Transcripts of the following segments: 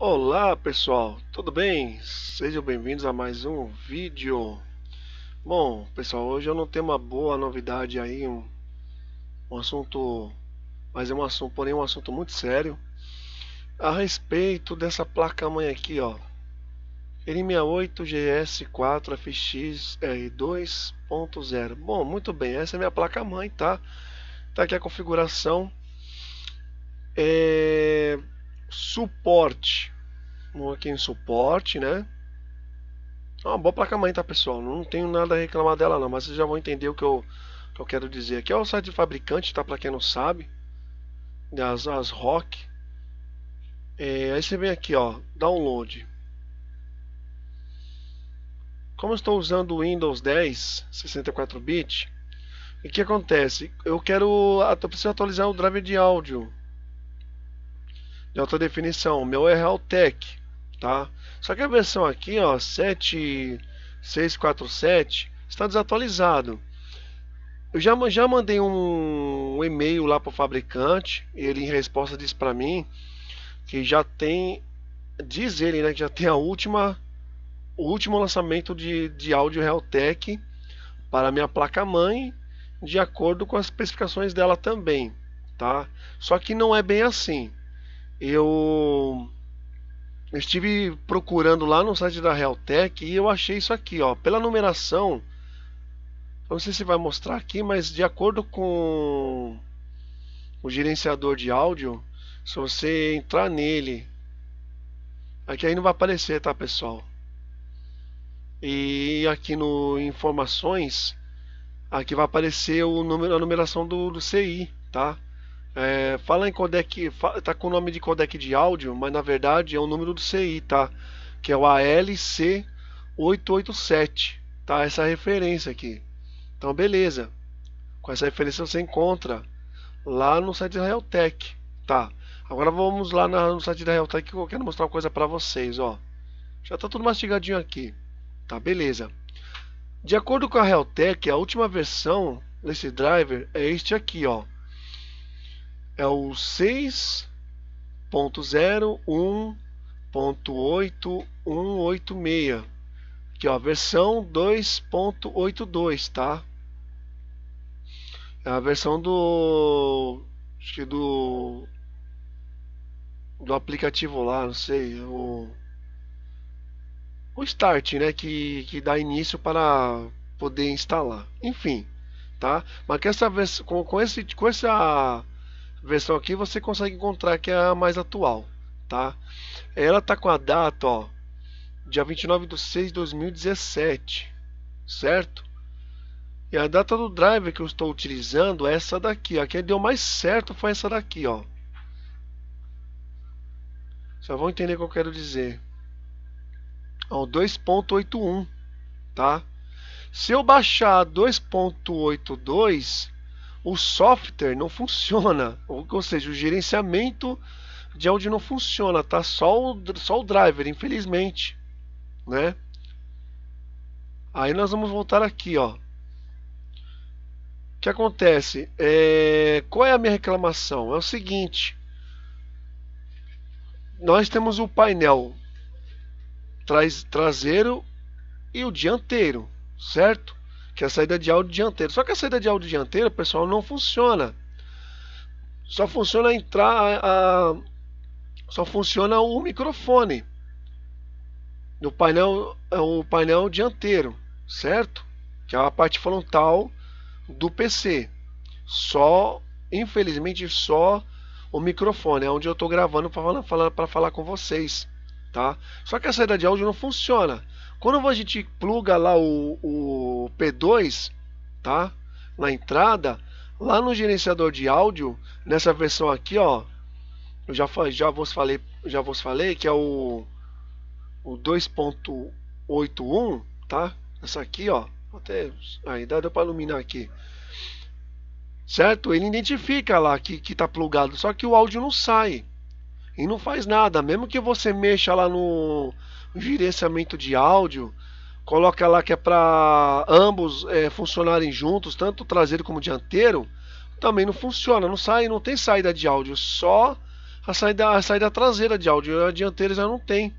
Olá pessoal, tudo bem? Sejam bem-vindos a mais um vídeo. Bom, pessoal, hoje eu não tenho uma boa novidade aí, um, um assunto, mas é um assunto, porém um assunto muito sério a respeito dessa placa-mãe aqui, ó. N68 GS4 FX R2.0. Bom, muito bem, essa é minha placa-mãe, tá? Tá aqui a configuração. É suporte. Vamos aqui em suporte, né? É uma boa placa-mãe, tá, pessoal? Não tenho nada a reclamar dela, não. Mas vocês já vão entender o que eu, que eu quero dizer. Aqui é o site de fabricante, tá? Para quem não sabe. As, as ROC. É, aí você vem aqui, ó. Download. Como eu estou usando o Windows 10 64-bit, o que acontece? Eu quero, eu preciso atualizar o driver de áudio de alta definição. O meu é Realtek, tá? Só que a versão aqui, ó, 7647 está desatualizado. Eu já, já mandei um, um e-mail lá para o fabricante. Ele em resposta disse para mim que já tem, diz ele, né, que já tem a última, o último lançamento de, de áudio Realtek para minha placa mãe, de acordo com as especificações dela também, tá? Só que não é bem assim eu estive procurando lá no site da Realtek e eu achei isso aqui, ó, pela numeração. Não sei se vai mostrar aqui, mas de acordo com o gerenciador de áudio, se você entrar nele, aqui aí não vai aparecer, tá, pessoal? E aqui no informações, aqui vai aparecer o número, a numeração do, do CI, tá? É, fala em codec, tá com o nome de codec de áudio, mas na verdade é o número do CI, tá? Que é o ALC887, tá? Essa referência aqui. Então, beleza. Com essa referência você encontra lá no site da Realtek, tá? Agora vamos lá no site da Realtek que eu quero mostrar uma coisa para vocês, ó. Já tá tudo mastigadinho aqui, tá? Beleza. De acordo com a Realtek, a última versão desse driver é este aqui, ó é o 6.01.8186 aqui ó, versão 2.82, tá? É a versão do acho que do do aplicativo lá, não sei, o o start, né, que que dá início para poder instalar. Enfim, tá? Mas com essa com, com esse com essa versão aqui você consegue encontrar que é a mais atual, tá? Ela tá com a data, ó, dia 29 de 6 de 2017, certo? E a data do driver que eu estou utilizando é essa daqui, ó. Quem deu mais certo foi essa daqui, ó. Só vão entender o que eu quero dizer. Ó, 2.81, tá? Se eu baixar 2.82 o software não funciona, ou, ou seja, o gerenciamento de áudio não funciona, tá? Só o, só o driver, infelizmente, né? Aí nós vamos voltar aqui, ó. O que acontece? É... Qual é a minha reclamação? É o seguinte: nós temos o painel traseiro e o dianteiro, certo? Que é a saída de áudio dianteiro. Só que a saída de áudio dianteiro, pessoal, não funciona. Só funciona entrar a, só funciona o microfone no painel, é o painel dianteiro, certo? Que é a parte frontal do PC. Só, infelizmente, só o microfone é onde eu estou gravando para falar, falar, falar com vocês, tá? Só que a saída de áudio não funciona. Quando a gente pluga lá o, o P2, tá? Na entrada, lá no gerenciador de áudio, nessa versão aqui, ó, eu já já vos falei, já vos falei que é o o 2.81, tá? Essa aqui, ó, até aí dá para iluminar aqui. Certo? Ele identifica lá que que tá plugado, só que o áudio não sai. E não faz nada, mesmo que você mexa lá no gerenciamento de áudio, coloca lá que é para ambos é, funcionarem juntos, tanto traseiro como dianteiro, também não funciona, não sai, não tem saída de áudio, só a saída, a saída traseira de áudio, a dianteira já não tem,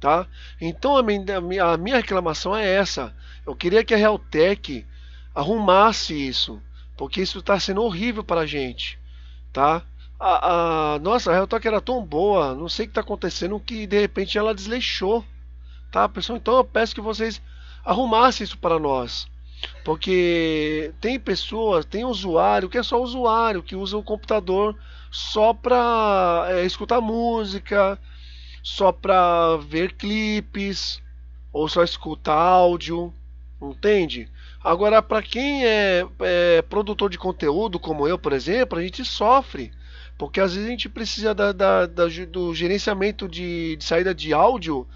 tá? Então a minha, a minha reclamação é essa. Eu queria que a Realtek arrumasse isso, porque isso está sendo horrível para a gente, tá? A, a, nossa, a Realtek era tão boa, não sei o que está acontecendo, que de repente ela desleixou, tá, pessoal? Então eu peço que vocês arrumassem isso para nós, porque tem pessoas, tem usuário que é só usuário, que usa o computador só para é, escutar música, só para ver clipes, ou só escutar áudio, entende? Agora, para quem é, é, produtor de conteúdo, como eu, por exemplo, a gente sofre. Porque às vezes a gente precisa da, da, da, do gerenciamento de, de, saída de áudio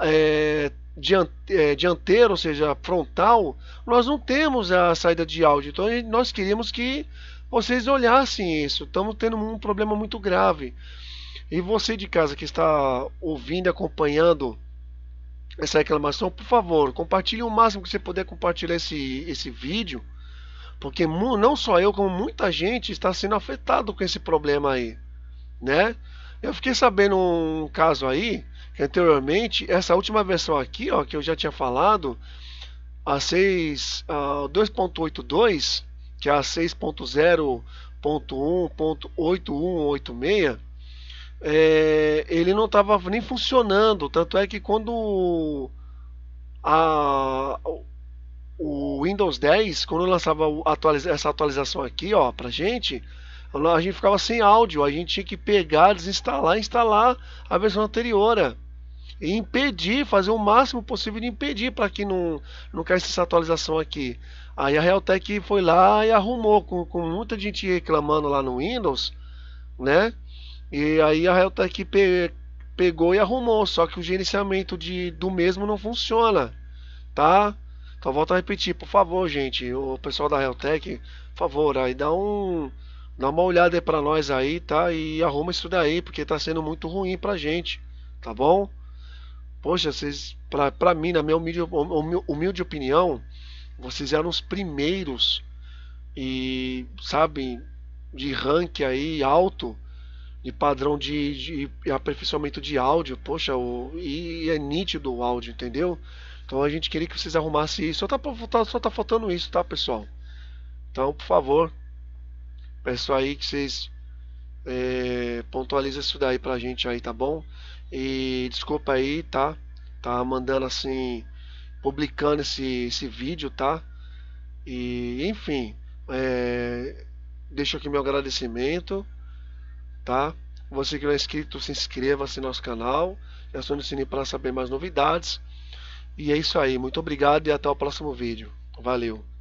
é, é, dianteiro, ou seja, frontal. Nós não temos a saída de áudio. Então nós queríamos que vocês olhassem isso. Estamos tendo um problema muito grave. E você de casa que está ouvindo acompanhando essa reclamação, por favor, compartilhe o máximo que você puder compartilhar esse, esse vídeo, porque não só eu, como muita gente está sendo afetado com esse problema aí, né? Eu fiquei sabendo um caso aí, anteriormente, essa última versão aqui, ó, que eu já tinha falado, a 6, a 2.82, que é a 6.0.1.8186, é, ele não estava nem funcionando. Tanto é que quando a, o Windows 10, quando lançava essa atualização aqui, ó, pra gente, a gente ficava sem áudio, a gente tinha que pegar, desinstalar, instalar a versão anterior e impedir, fazer o máximo possível de impedir para que não, não caísse essa atualização aqui. Aí a Realtek foi lá e arrumou, com, com muita gente reclamando lá no Windows, né? E aí a Realtek pe pegou e arrumou, só que o gerenciamento de, do mesmo não funciona, tá? Então volto a repetir, por favor, gente, o pessoal da Realtek, por favor, aí dá um dá uma olhada aí para nós aí, tá? E arruma isso daí, porque tá sendo muito ruim pra gente, tá bom? Poxa, vocês, pra, pra mim, na minha humilde, humilde opinião, vocês eram os primeiros e, sabe, de rank aí alto de padrão de, de aperfeiçoamento de áudio, poxa, o, e é nítido o áudio, entendeu? Então a gente queria que vocês arrumassem isso. Só tá, só tá faltando isso, tá, pessoal? Então, por favor, peço aí que vocês é, pontualizem isso daí pra gente aí, tá bom? E desculpa aí, tá? Tá mandando assim, publicando esse, esse vídeo, tá? E enfim, é, deixo aqui meu agradecimento tá? Você que não é inscrito, se inscreva-se no nosso canal e acione o sininho para saber mais novidades. E é isso aí, muito obrigado e até o próximo vídeo. Valeu!